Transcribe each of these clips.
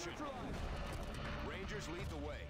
possession. Rangers lead the way.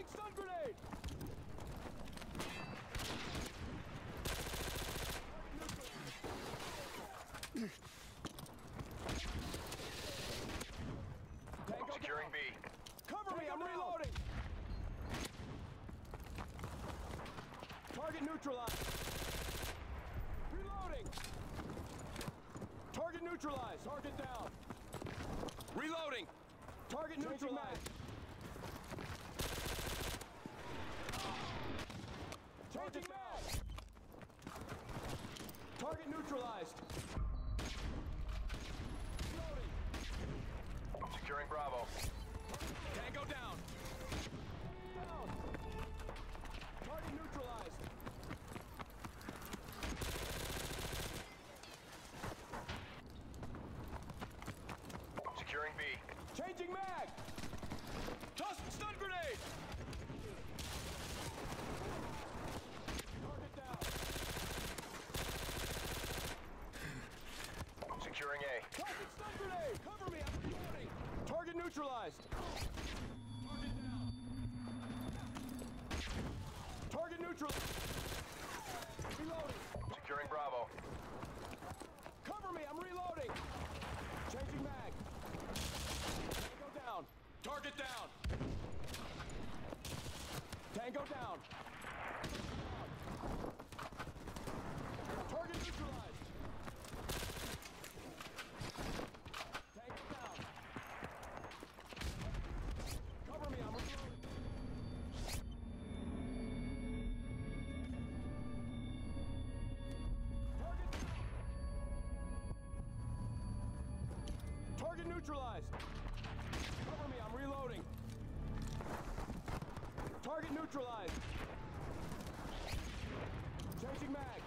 Tossing stun grenade! Securing. B. Cover Tango me, I'm reloading! Target neutralized. Reloading! Target neutralized, target down. Reloading! Target neutralized. Target down. Target neutralized. Securing Bravo. Tango down. Target neutralized. Cover me, I'm reloading. Target neutralized. Changing mag.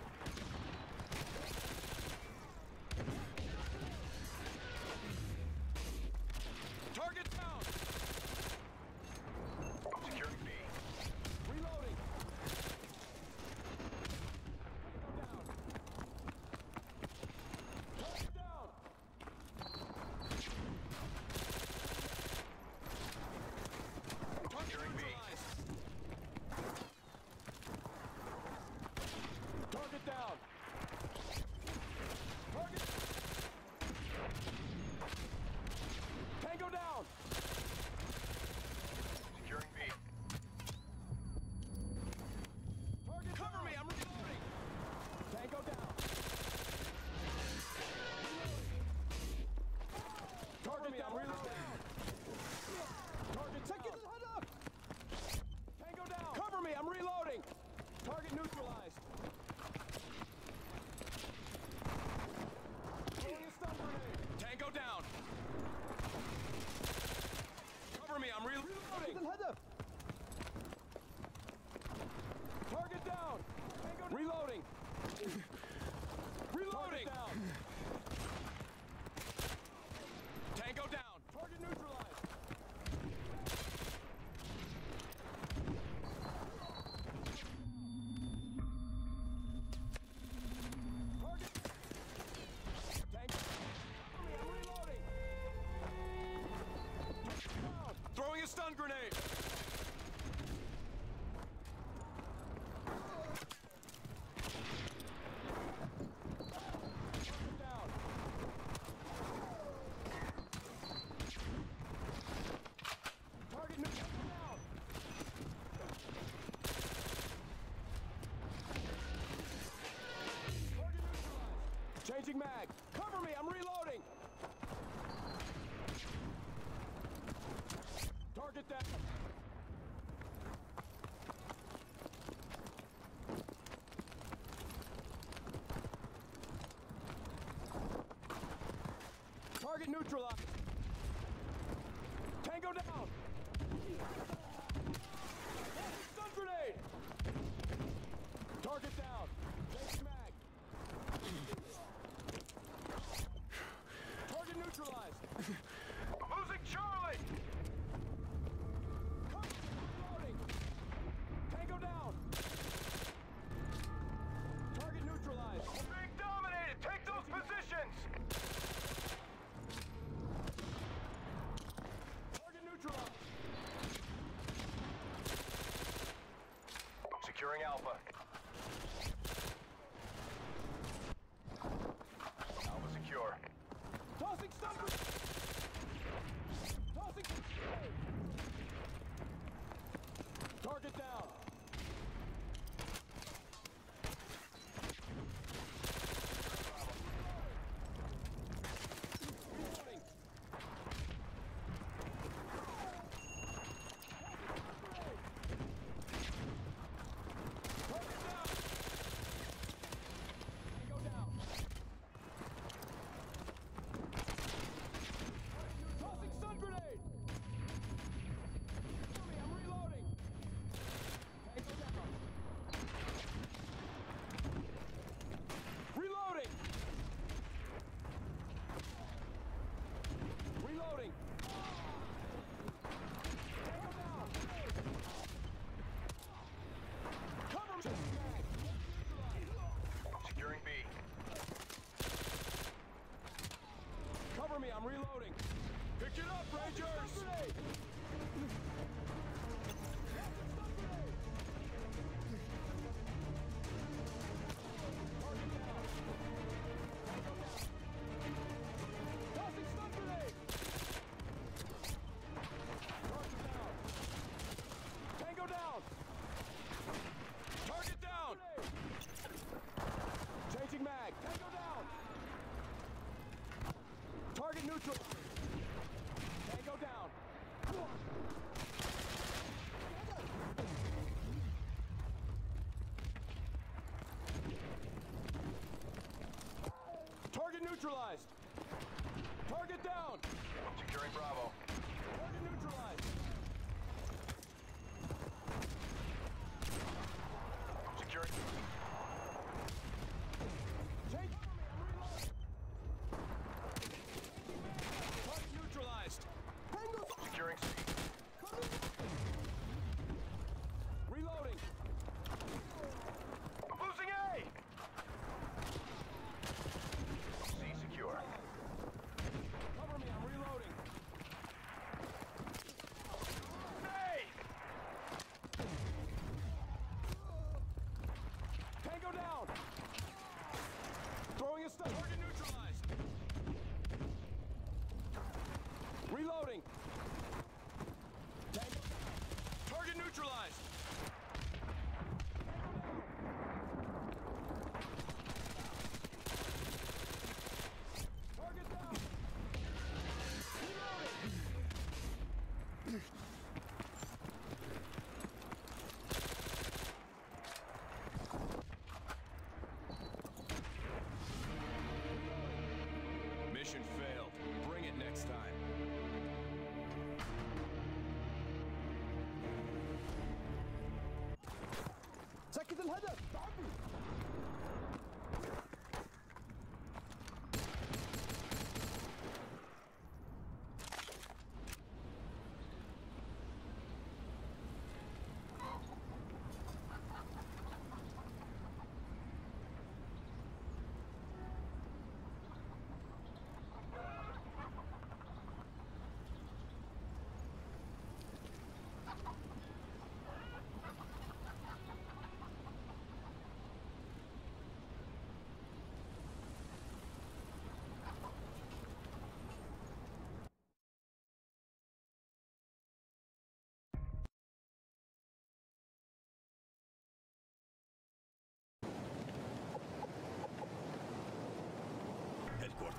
Switching mag. Cover me, I'm reloading. Target that. Target neutralized. Tango down. I'm reloading. neutralized. Target down. Securing Bravo.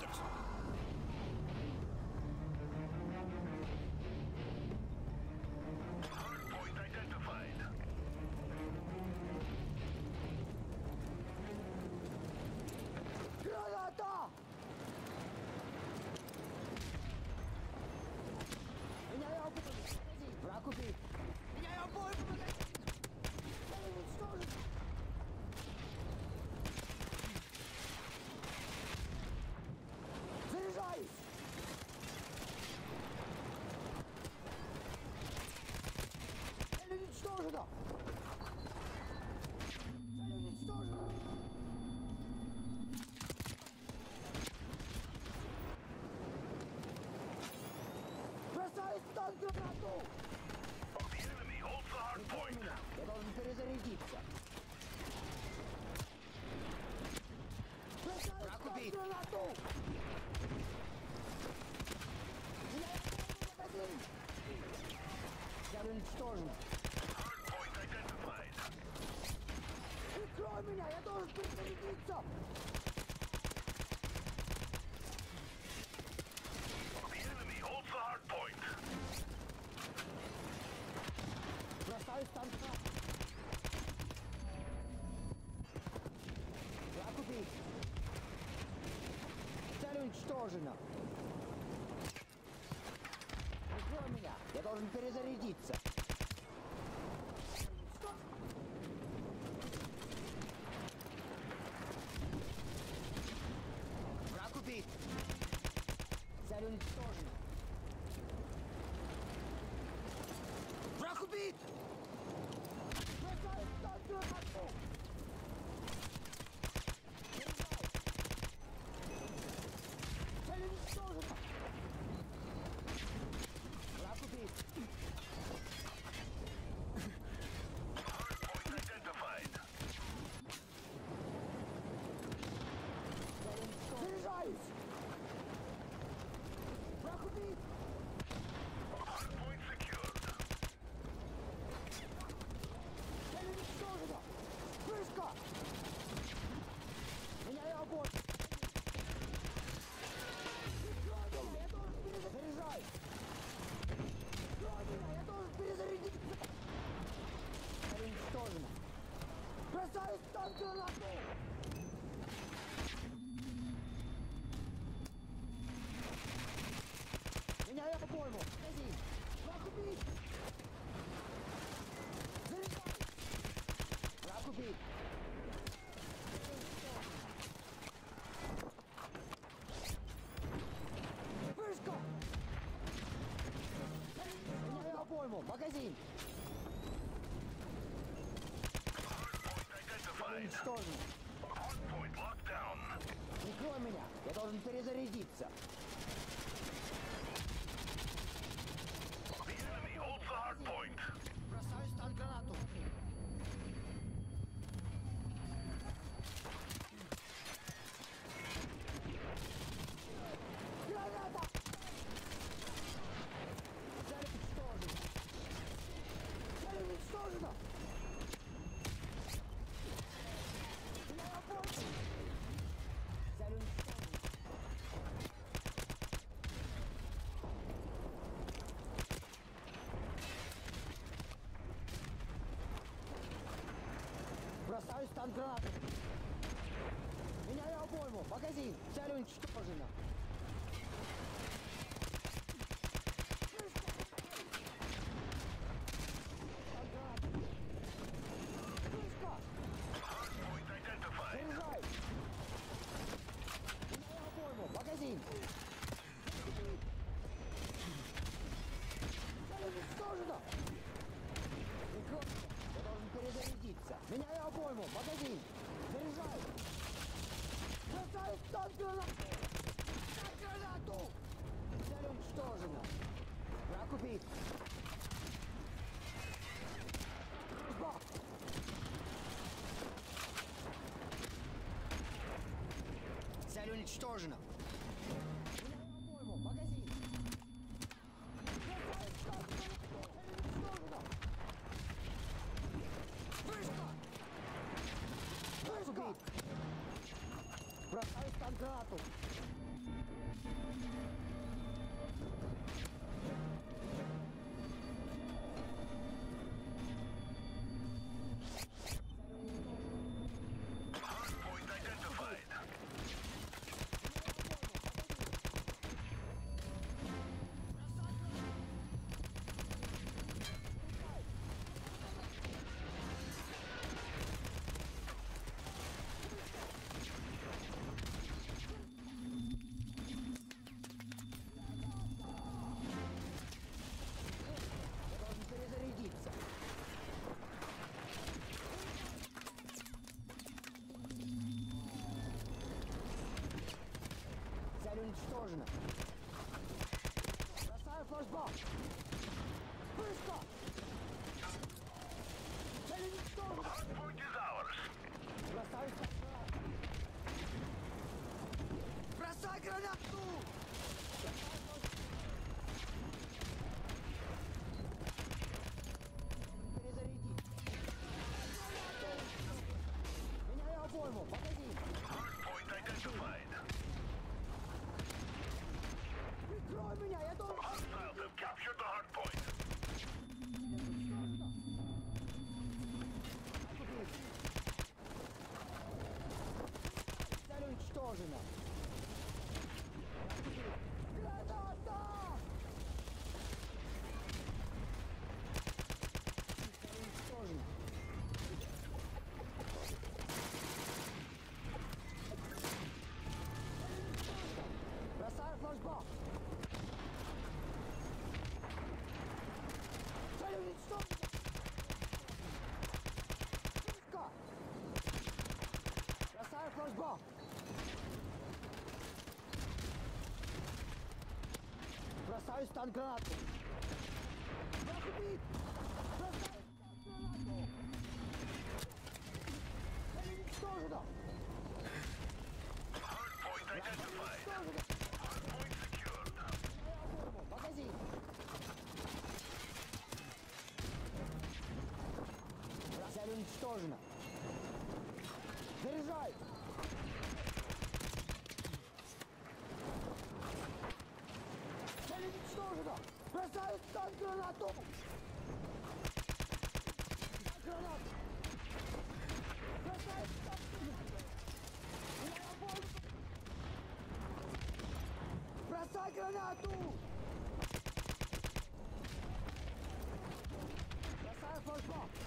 Masters. Дал доброту! Я должен перезарядиться. Враг убит! Доброту! Я уничтожен. Прикрой меня, я должен перезарядиться! Da ist dann Jakubi! Цель уничтожена! Прикрой меня! Я должен перезарядиться! по-быстрому! Магазин! Уничтожен! Прикрой меня! Я должен перезарядиться! Пристань гранаты! Меняю обойму! Магазин! Целюнь, что жена? уничтожена. Вышка! Вышка! Бросай стагату! Уничтожено. Бросаю флешбок. Быстро! Charles Ball. Бросаю стан гранату. Бросаю стан гранату. Я не уничтожена. Stan Granato Granat! Granat! Бросай гранату! Бросай!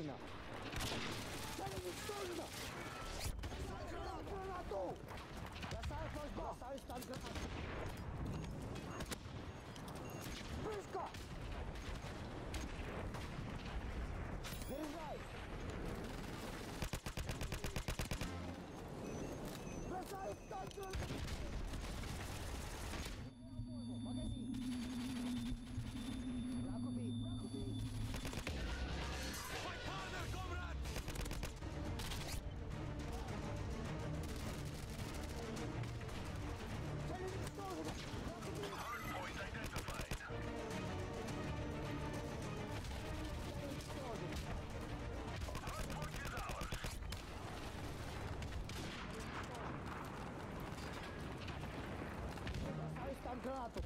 exposure now. That is exposure now. contrato.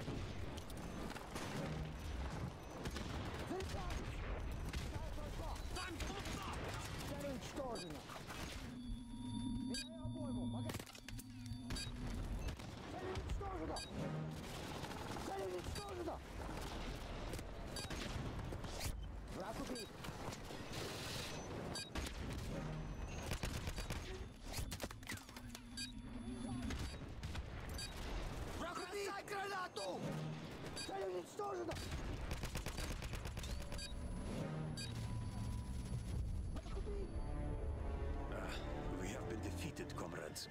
Defeated, comrades.